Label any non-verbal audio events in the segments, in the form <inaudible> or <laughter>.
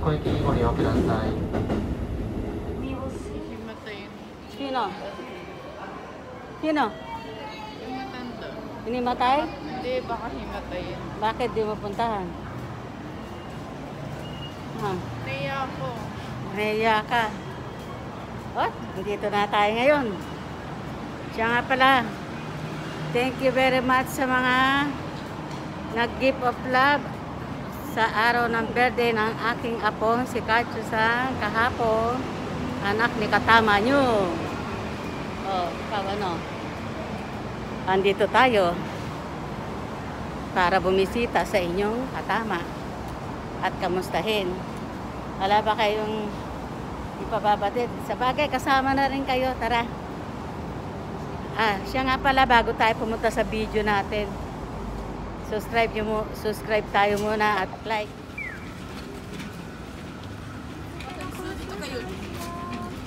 小池にご利用ください。 Himatayin. Sino? Sino? Yung matanda. Hinimatay? Hindi, baka himatayin. Bakit di mo puntahan? Ha? Naiya ako. Nahiya ka. Oh, dito na tayo ngayon. Siya nga pala. Thank you very much sa mga nag-gift of love sa araw ng birthday ng aking apo, si Kachusan, kahapon. Anak ni Katama nyo. Oh, ikaw ano? Andito tayo para bumisita sa inyong Katama at kamustahin. Wala ba kayong ipababatid? Sa bagay, kasama na rin kayo. Tara. Ah, siya nga pala bago tayo pumunta sa video natin. Subscribe mo, subscribe tayo muna at like.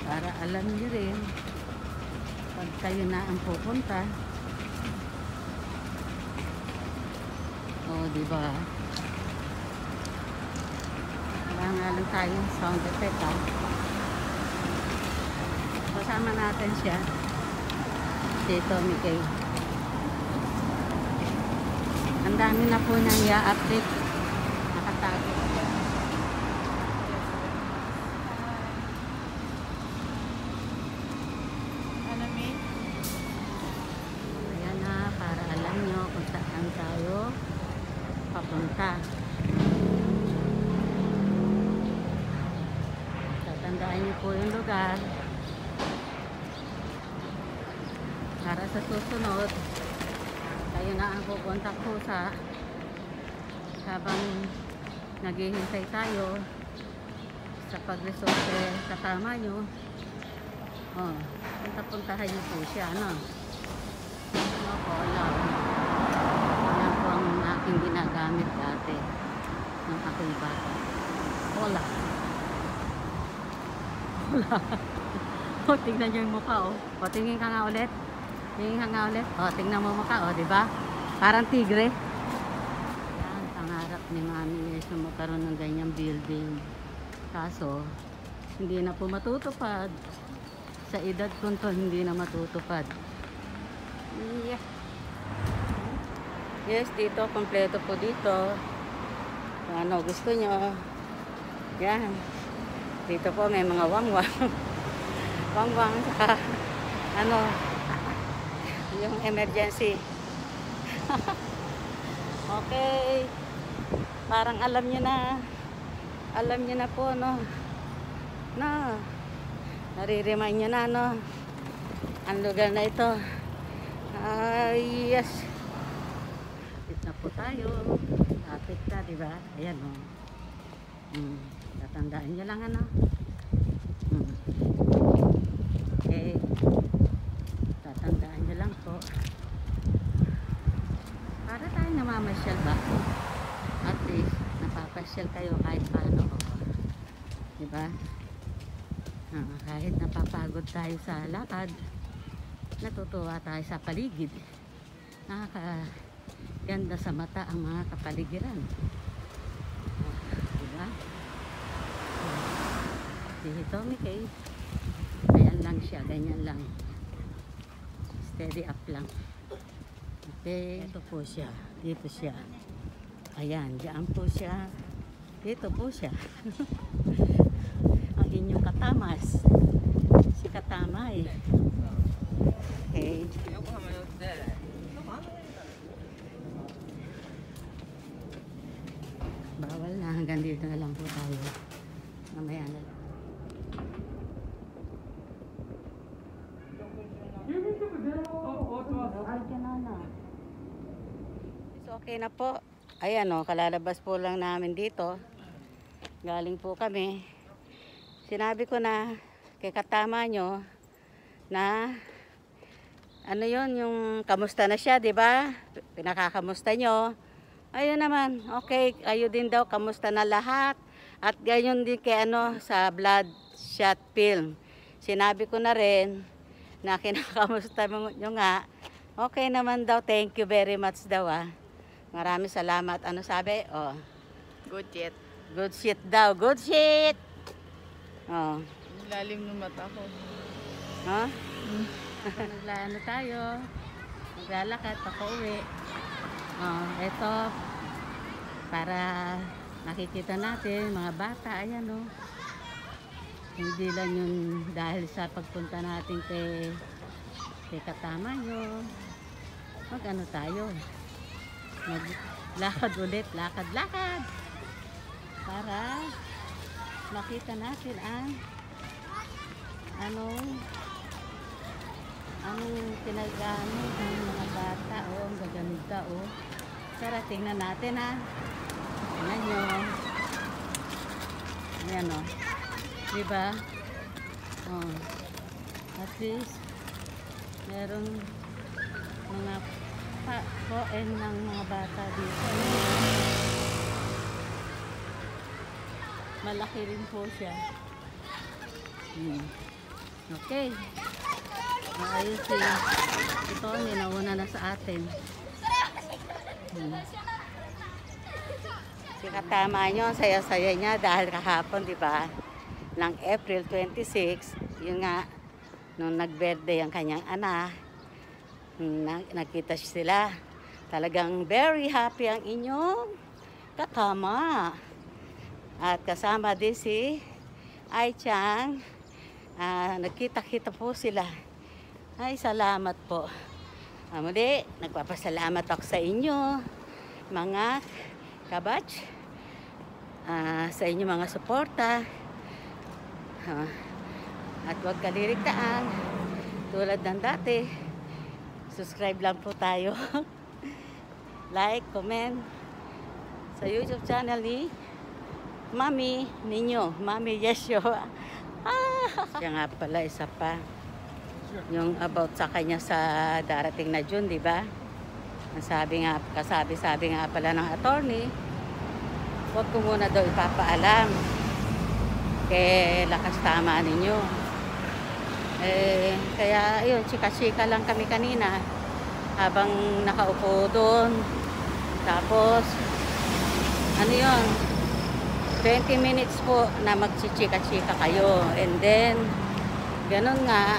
Para alam nyo rin pag kayo na ang pupunta. Oh, di ba? Wala nga lang tayong sound effect ha. Kasama natin siya. Dito, Mikay. Ang dami na po niyang i-update. Nakatago. Ano? Ayan na, para alam nyo kung saan tayo papunta. Tatandaan nyo po yung lugar. Para sa susunod, kayo na ang pupunta po sa habang naghihintay tayo sa pag-resolve sa tama nyo. Oh, punta-puntahan nyo po siya, ano? Ano po, alam. Yan po ang aking ginagamit dati nung ako'y bata. Wala. <laughs> Wala. <laughs> o, tingnan niyo yung mukha, oh. O, tingin ka nga ulit. Tingin ka nga ulit. O, tingnan mo mukha, o, di ba? Parang tigre. Yan, pangarap ni Mami is na magkaroon ng ganyang building. Kaso, hindi na po matutupad. Sa edad ko to, hindi na matutupad. Yeah. Yes, dito, kompleto po dito. Kung ano gusto nyo. Yan. Dito po may mga wangwang. <laughs> wangwang, saka ano, yung emergency. <laughs> okay. Parang alam nyo na. Alam nyo na po, no? Na. Nare-remind nyo na, no? Ang lugar na ito. Ay, yes. Lapit na po tayo. Lapit na, di ba? Ayan, o. Oh. Hmm. Tatandaan nyo lang, ano? Hmm. Okay. Tatandaan nyo lang po. Para tayo namamasyal ba? At least, napapasyal kayo kahit paano. Oh. Di ba? Ah, kahit napapagod tayo sa lakad, natutuwa tayo sa paligid. Nakakaganda sa mata ang mga kapaligiran. Diba? Si Hitomi kay ayan lang siya, ganyan lang. Steady up lang. Okay, ito po siya. Dito siya. Ayan, diyan po siya. Dito po siya. <laughs> ang inyong katamas. Si katamay. Okay. Bawal na. Hanggang dito na lang po tayo. Mamaya na lang. So, okay na po. Ayan o, kalalabas po lang namin dito. Galing po kami. Sinabi ko na kay katama nyo na ano yon yung kamusta na siya, di ba? Pinakakamusta nyo. Ayun naman, okay, ayo din daw, kamusta na lahat. At ganyan din kay ano, sa blood shot film. Sinabi ko na rin na <laughs> kinakamusta nyo nga. Okay naman daw, thank you very much daw ah. Maraming salamat. Ano sabi? Oh, Good yet. Good shit daw. Good shit! Oh. Lalim ng mata ko. Ha? Naglaano tayo. Maglalakad, pakauwi. Oh, eto. Para makikita natin, mga bata, ayan oh. Hindi lang yun dahil sa pagpunta natin kay, kay Katamayo. Mag ano tayo. Maglakad ulit, lakad, lakad. Para makita natin ang anong anong pinagano ng mga bata oh, ang gaganda oh. Tara, tingnan natin ha. Tingnan nyo. Ayan oh. Diba? Oh. At least, merong mga pa poem ng mga bata dito. Malaki rin po siya. Hmm. Okay. Maayos si ito, ninauna na sa atin. Hmm. Si katama nyo, ang saya-saya niya dahil kahapon, di ba? Ng April 26, yun nga, nung nag-birthday ang kanyang anak, hmm, na- nakita sila. Talagang very happy ang inyong katama. At kasama din si Ai Chang. Ah, nagkita-kita po sila. Ay, salamat po. Ah, muli, nagpapasalamat ako sa inyo, mga kabats, ah, sa inyo mga suporta. Ah, at huwag kalirigtaan, tulad ng dati, subscribe lang po tayo. <laughs> like, comment sa YouTube channel ni Mami ninyo, Mami Yeshua. Ah, siya nga pala, isa pa. Yung about sa kanya sa darating na June, di ba? Sabi nga, kasabi-sabi nga pala ng attorney, huwag ko muna daw ipapaalam kay lakas tama ninyo. Eh, kaya yun, chika-chika lang kami kanina habang nakaupo doon. Tapos, ano yun, 20 minutes po na magchichika-chika kayo. And then, ganun nga,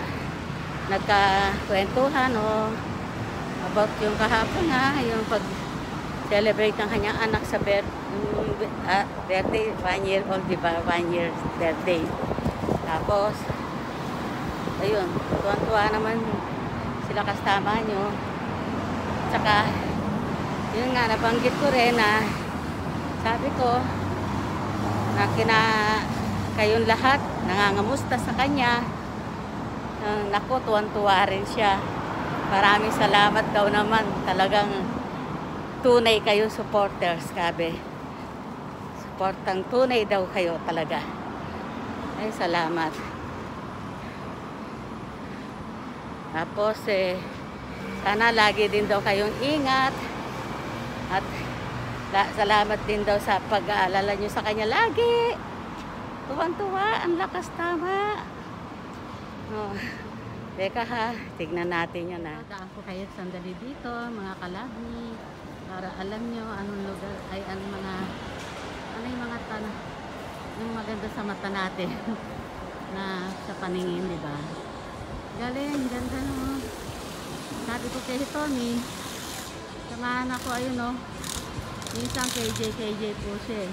nagkakwentuhan o about yung kahapon nga, yung pag celebrate ng kanyang anak sa bir yung, ah, birthday, one year old, di ba? One year birthday. Tapos, ayun, tuwan-tuwa naman sila kasama nyo. Tsaka, yun nga, nabanggit ko rin na sabi ko, na kina kayong lahat nangangamusta sa kanya. Uh, naku, tuwan-tuwa rin siya. Maraming salamat daw naman. Talagang tunay kayo supporters, kabe. Supportang tunay daw kayo talaga. Ay, salamat. Tapos, eh, sana lagi din daw kayong ingat. At La, salamat din daw sa pag-aalala nyo sa kanya lagi. Tuwan-tuwa, ang lakas tama. Oh. Teka ha, tignan natin yun ha. Daan ko kayo sandali dito, mga kalabni, para alam nyo anong lugar, ay anong mga, ano yung mga tan yung maganda sa mata natin <laughs> na sa paningin, di ba? Galing, ganda no. Sabi ko kay Tony, samahan ako, ayun no, Minsan KJ, KJ po siya eh.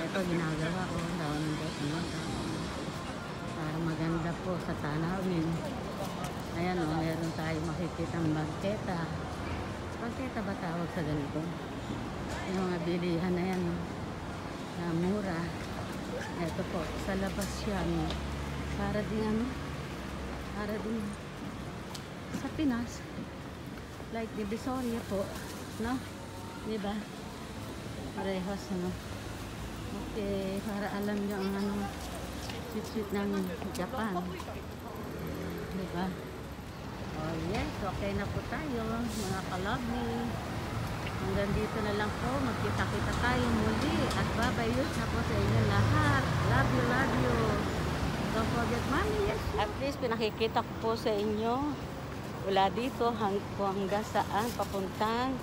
Ito ginagawa ko. Dawan ng dot ng Para maganda po sa tanawin. Ayan o, meron tayo makikitang bangketa. Bangketa ba tawag sa ganito? Yung mga bilihan na yan. oh, Na mura. Ito po, sa labas yan. Para din ano? Para din sa Pinas. Like Divisoria po. No? Diba? Parehas, ano? Okay, para alam nyo ang ano, sweet ng Japan. Diba? Oh yes, okay na po tayo, mga kalabni. Hanggang dito na lang po, magkita-kita tayo muli. At babayos na po sa inyo lahat. Love you, love you. Don't forget, mommy, yes. At least pinakikita ko po sa inyo wala dito hang, hanggang saan papuntang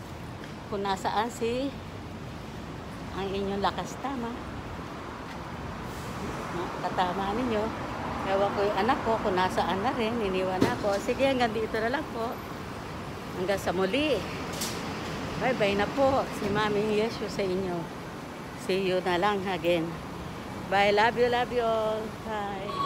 kung nasaan si ang inyong lakas tama. No, Katama ninyo. Ewan ko yung anak ko kung nasaan na rin. Iniwan ako. Sige, hanggang dito na lang po. Hanggang sa muli. Bye-bye na po. Si Mami Yeshu sa inyo. See you na lang again. Bye. Love you, love you all. Bye.